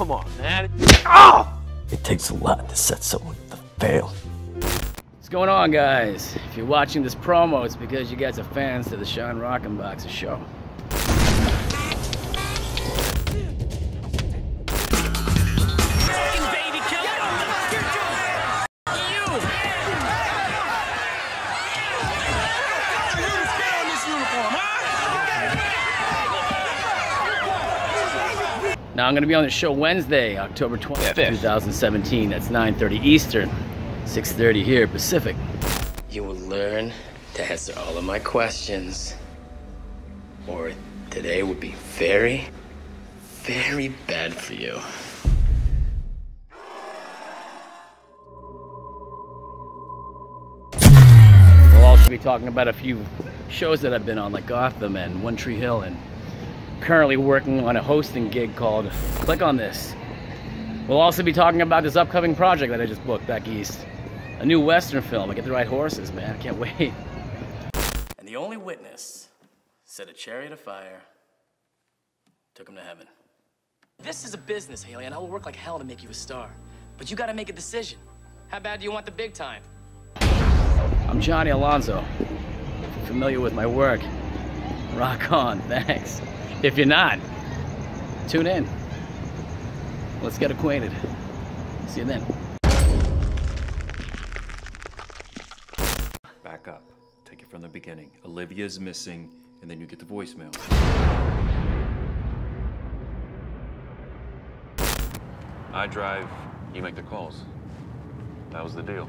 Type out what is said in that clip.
come on, man. Oh! It takes a lot to set someone to fail. What's going on, guys? If you're watching this promo, it's because you guys are fans to the Sean Rockinboxes show. Now I'm going to be on the show Wednesday, October 20th, 2017. That's 9:30 Eastern, 6:30 here Pacific. You will learn to answer all of my questions, or today would be very, very bad for you. We'll also be talking about a few shows that I've been on, like Gotham and One Tree Hill, and currently working on a hosting gig called Click on This. We'll also be talking about this upcoming project that I just booked back east. A new Western film. I get the right horses, man. I can't wait. And the only witness set a chariot of fire, took him to heaven. This is a business, Haley, and I will work like hell to make you a star. But you gotta make a decision. How bad do you want the big time? I'm Johnny Alonso. Familiar with my work, rock on, thanks. If you're not, tune in. Let's get acquainted. See you then. Back up. Take it from the beginning. Olivia's missing, and then you get the voicemail. I drive, you make the calls. That was the deal.